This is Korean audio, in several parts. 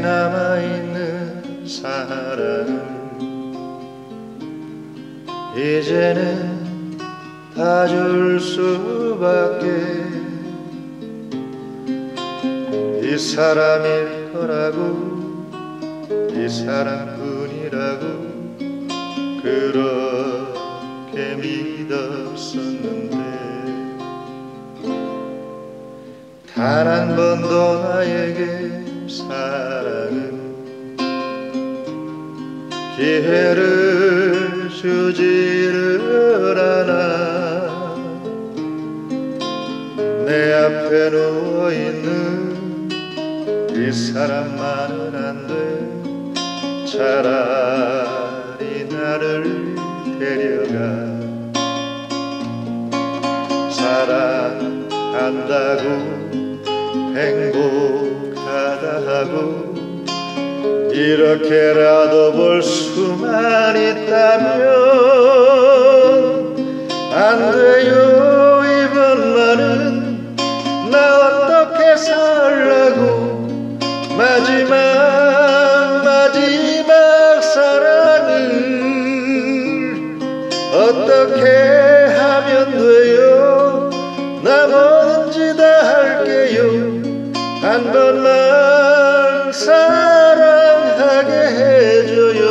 남아있는 사랑을 이제는 다 줄 수밖에 이 사람일 거라고 이 사람뿐이라고 그렇게 믿었었는데 단 한 번도 나에게 사랑은 기회를 주지를 않아. 내 앞에 누워있는 이 사람만은 안 돼. 차라리 나를 데려가. 사랑한다고 행복하다 하고 이렇게라도 볼 수만 있다면 안 돼요. 이번만은 나 어떻게 살라고 마지막 마지막 사랑을 어떻게 하면 돼요? 나 뭐든지 다 할게요 한 번만 사랑하게 해줘요.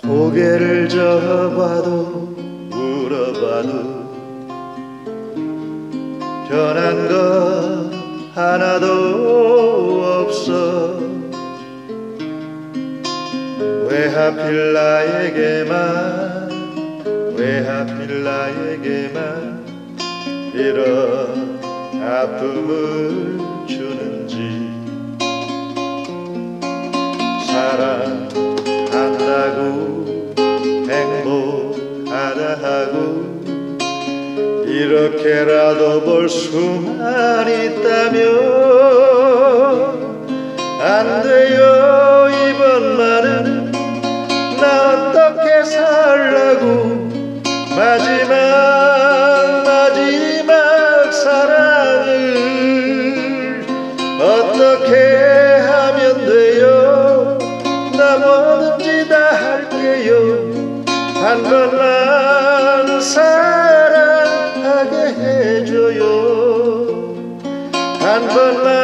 고개를 저어봐도 물어봐도 변한 것 하나도 없어. 왜 하필 나에게만 왜 하필 나에게만 이런 아픔을 주는지. 사랑한다고 행복하다 하고 이렇게라도 볼 수만 있다면 안 돼요. 이번만은 나 어떻게 살라고. 마지막 마지막 사랑을 어떻게 하면 돼요? 나 뭐든지 다 할게요. 한 번만 அன்பலா